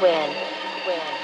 win. win.